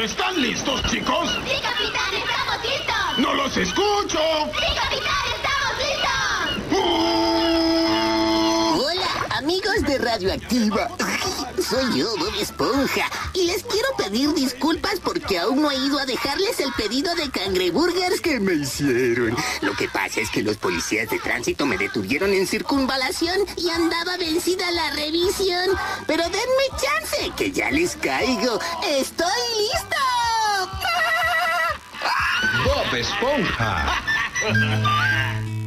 ¿Están listos, chicos? ¡Sí, capitán! ¡Estamos listos! ¡No los escucho! ¡Sí, capitán! ¡Estamos listos! Hola, amigos de Radioactiva. Soy yo, Bob Esponja, y les quiero pedir disculpas porque aún no he ido a dejarles el pedido de cangreburgers que me hicieron. Lo que pasa es que los policías de tránsito me detuvieron en circunvalación y andaba vencida la revisión. Pero denme chance, que ya les caigo. ¡Estoy Bob Esponja.